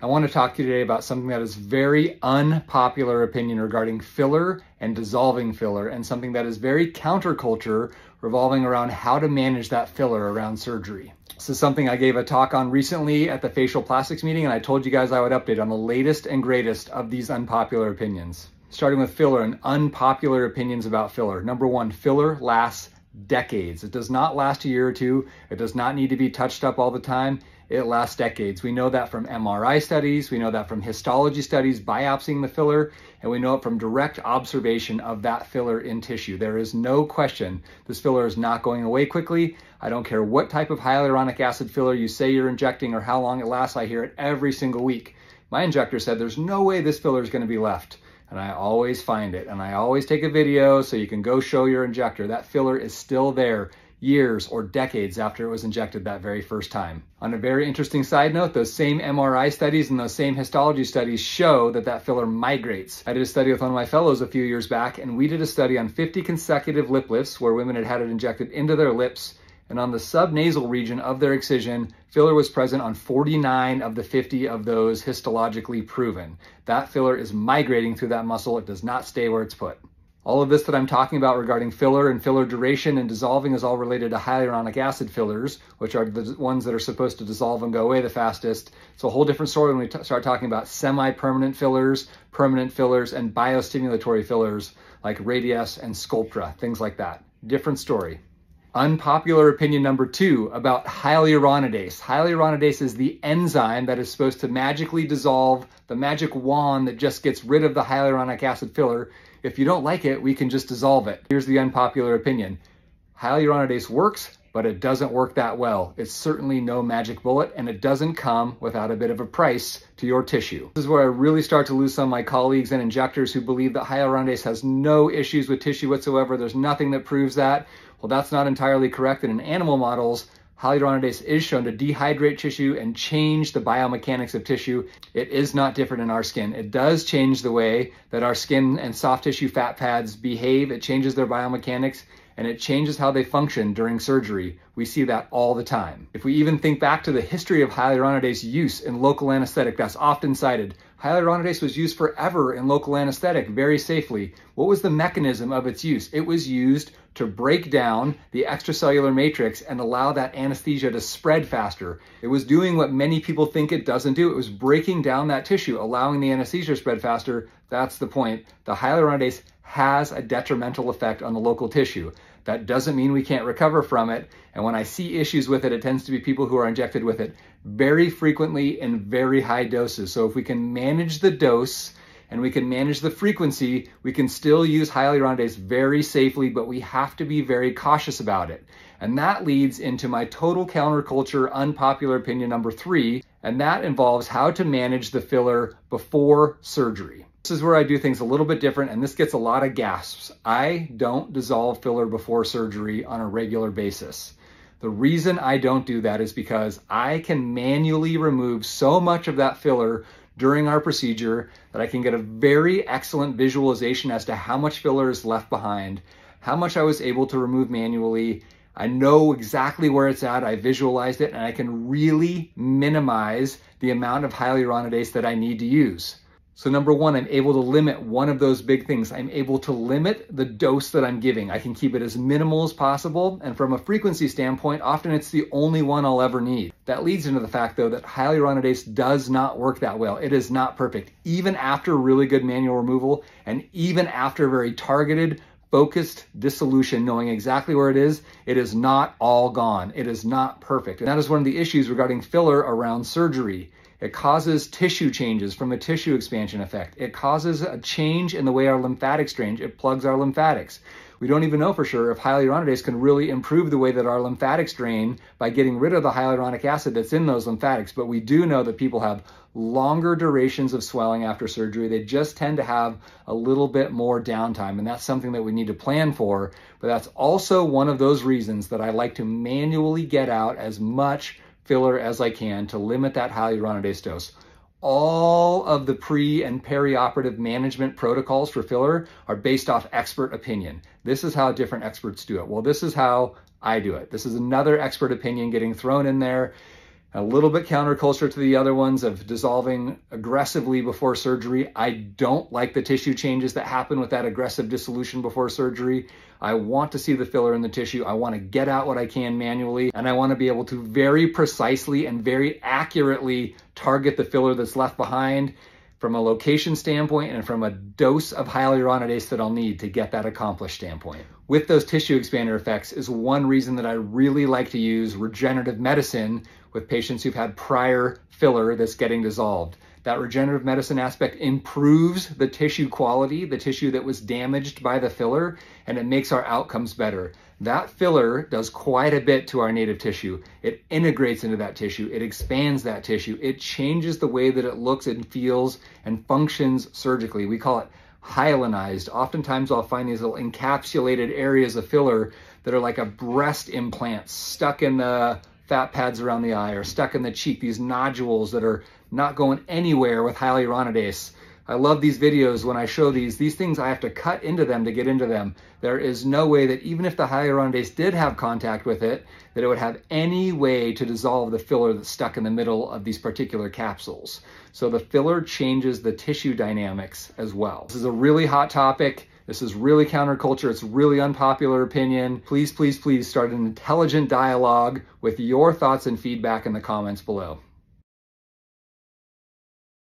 I want to talk to you today about something that is very unpopular opinion regarding filler and dissolving filler and something that is very counterculture revolving around how to manage that filler around surgery. This is something I gave a talk on recently at the facial plastics meeting and I told you guys I would update on the latest and greatest of these unpopular opinions. Starting with filler and unpopular opinions about filler. Number one, filler lasts decades. It does not last a year or two. It does not need to be touched up all the time. It lasts decades. We know that from MRI studies, we know that from histology studies, biopsying the filler, and we know it from direct observation of that filler in tissue. There is no question this filler is not going away quickly. I don't care what type of hyaluronic acid filler you say you're injecting or how long it lasts. I hear it every single week. My injector said there's no way this filler is going to be left and I always find it. And I always take a video so you can go show your injector. That filler is still there years or decades after it was injected that very first time. On a very interesting side note, those same MRI studies and those same histology studies show that that filler migrates. I did a study with one of my fellows a few years back, and we did a study on 50 consecutive lip lifts where women had had it injected into their lips and on the subnasal region of their excision, filler was present on 49 of the 50 of those histologically proven. That filler is migrating through that muscle. It does not stay where it's put. All of this that I'm talking about regarding filler and filler duration and dissolving is all related to hyaluronic acid fillers, which are the ones that are supposed to dissolve and go away the fastest. It's a whole different story when we start talking about semi-permanent fillers, permanent fillers, and biostimulatory fillers like Radiesse and Sculptra, things like that. Different story. Unpopular opinion number two about hyaluronidase. Hyaluronidase is the enzyme that is supposed to magically dissolve the magic wand that just gets rid of the hyaluronic acid filler. If you don't like it, we can just dissolve it. Here's the unpopular opinion. Hyaluronidase works, but it doesn't work that well. It's certainly no magic bullet, and it doesn't come without a bit of a price to your tissue. This is where I really start to lose some of my colleagues and injectors who believe that hyaluronidase has no issues with tissue whatsoever. There's nothing that proves that. Well, that's not entirely correct. And in animal models, hyaluronidase is shown to dehydrate tissue and change the biomechanics of tissue. It is not different in our skin. It does change the way that our skin and soft tissue fat pads behave. It changes their biomechanics and it changes how they function during surgery. We see that all the time. If we even think back to the history of hyaluronidase use in local anesthetic, that's often cited. Hyaluronidase was used forever in local anesthetic very safely. What was the mechanism of its use? It was used to break down the extracellular matrix and allow that anesthesia to spread faster. It was doing what many people think it doesn't do. It was breaking down that tissue, allowing the anesthesia to spread faster. That's the point. The hyaluronidase has a detrimental effect on the local tissue. That doesn't mean we can't recover from it. And when I see issues with it, it tends to be people who are injected with it very frequently in very high doses. So if we can manage the dose and we can manage the frequency, we can still use hyaluronidase very safely, but we have to be very cautious about it. And that leads into my total counterculture unpopular opinion number three, and that involves how to manage the filler before surgery. This is where I do things a little bit different, and this gets a lot of gasps. I don't dissolve filler before surgery on a regular basis. The reason I don't do that is because I can manually remove so much of that filler during our procedure that I can get a very excellent visualization as to how much filler is left behind, how much I was able to remove manually. I know exactly where it's at, I visualized it, and I can really minimize the amount of hyaluronidase that I need to use. So number one, I'm able to limit one of those big things. I'm able to limit the dose that I'm giving. I can keep it as minimal as possible. And from a frequency standpoint, often it's the only one I'll ever need. That leads into the fact though that hyaluronidase does not work that well. It is not perfect. Even after really good manual removal and even after very targeted, focused dissolution, knowing exactly where it is, it is not all gone. It is not perfect. And that is one of the issues regarding filler around surgery. It causes tissue changes from a tissue expansion effect. It causes a change in the way our lymphatics drain. It plugs our lymphatics. We don't even know for sure if hyaluronidase can really improve the way that our lymphatics drain by getting rid of the hyaluronic acid that's in those lymphatics. But we do know that people have longer durations of swelling after surgery. They just tend to have a little bit more downtime, and that's something that we need to plan for. But that's also one of those reasons that I like to manually get out as much filler as I can to limit that hyaluronidase dose. All of the pre and perioperative management protocols for filler are based off expert opinion. This is how different experts do it. Well, this is how I do it. This is another expert opinion getting thrown in there. A little bit counterculture to the other ones of dissolving aggressively before surgery. I don't like the tissue changes that happen with that aggressive dissolution before surgery. I want to see the filler in the tissue. I want to get out what I can manually, and I want to be able to very precisely and very accurately target the filler that's left behind from a location standpoint and from a dose of hyaluronidase that I'll need to get that accomplished standpoint. With those tissue expander effects is one reason that I really like to use regenerative medicine with patients who've had prior filler that's getting dissolved. That regenerative medicine aspect improves the tissue quality, the tissue that was damaged by the filler, and it makes our outcomes better. That filler does quite a bit to our native tissue. It integrates into that tissue, it expands that tissue, it changes the way that it looks and feels and functions surgically. We call it hyalinized. Oftentimes I'll find these little encapsulated areas of filler that are like a breast implant stuck in the fat pads around the eye or stuck in the cheek, these nodules that are not going anywhere with hyaluronidase. I love these videos when I show these. These things I have to cut into them to get into them. There is no way that even if the hyaluronidase did have contact with it, that it would have any way to dissolve the filler that's stuck in the middle of these particular capsules. So the filler changes the tissue dynamics as well. This is a really hot topic. This is really counterculture. It's really unpopular opinion. Please, please, please start an intelligent dialogue with your thoughts and feedback in the comments below.